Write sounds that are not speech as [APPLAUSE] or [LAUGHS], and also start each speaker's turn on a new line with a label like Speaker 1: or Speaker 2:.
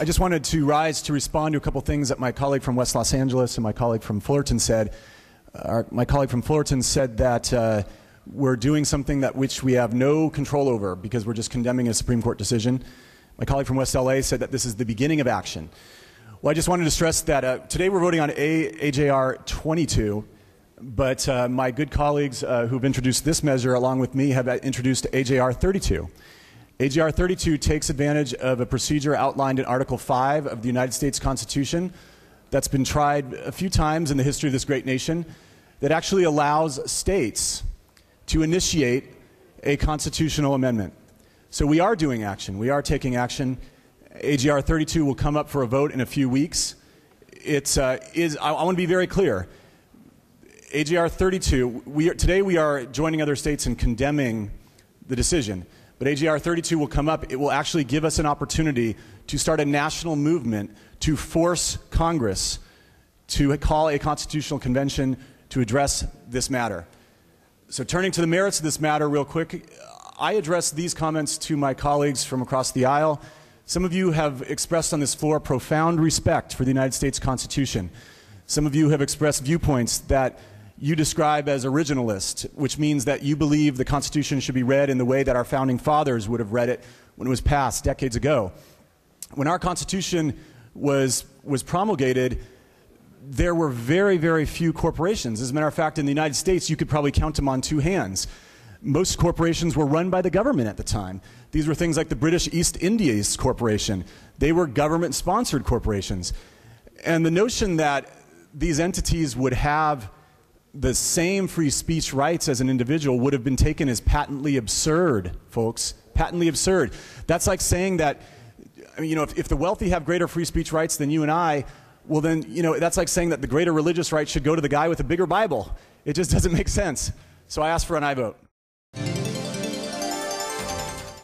Speaker 1: I just wanted to rise to respond to a couple things that my colleague from West Los Angeles and my colleague from Fullerton said. Uh, my colleague from Fullerton said that uh, we're doing something that which we have no control over because we're just condemning a Supreme Court decision. My colleague from West LA said that this is the beginning of action. Well, I just wanted to stress that uh, today we're voting on a- AJR 22, but uh, my good colleagues uh, who've introduced this measure along with me have introduced AJR 32. AJR 32 takes advantage of a procedure outlined in Article 5 of the United States Constitution that's been tried a few times in the history of this great nation that actually allows states to initiate a constitutional amendment. So we are doing action. We are taking action. AJR 32 will come up for a vote in a few weeks. It's, uh, is, I, I want to be very clear. AJR 32, we are, today we are joining other states in condemning the decision. But AJR 32 will come up. It will actually give us an opportunity to start a national movement to force Congress to call a constitutional convention to address this matter. So, turning to the merits of this matter, real quick, I address these comments to my colleagues from across the aisle. Some of you have expressed on this floor profound respect for the United States Constitution. Some of you have expressed viewpoints that you describe as originalist, which means that you believe the Constitution should be read in the way that our founding fathers would have read it when it was passed decades ago. When our Constitution was, was promulgated, there were very, very few corporations. As a matter of fact, in the United States, you could probably count them on two hands. Most corporations were run by the government at the time. These were things like the British East Indies Corporation. They were government sponsored corporations. And the notion that these entities would have the same free speech rights as an individual would have been taken as patently absurd, folks. Patently absurd. That's like saying that, I mean, you know, if, if the wealthy have greater free speech rights than you and I, well, then, you know, that's like saying that the greater religious rights should go to the guy with a bigger Bible. It just [LAUGHS] doesn't make sense. So I ask for an aye vote.